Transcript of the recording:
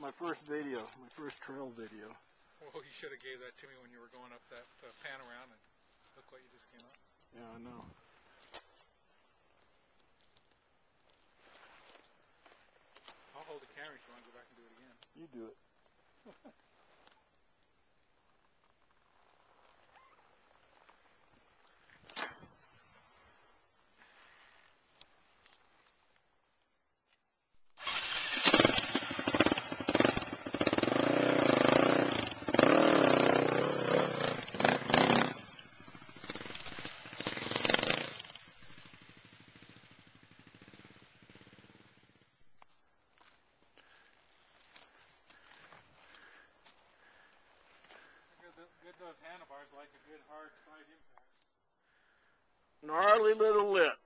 my first video, my first trail video. Well, you should have gave that to me when you were going up that uh, pan around and look what you just came up. Yeah, I know. I'll hold the camera if you want to go back and do it again. You do it. Good, those handlebars like a good hard side impact. Gnarly little lip.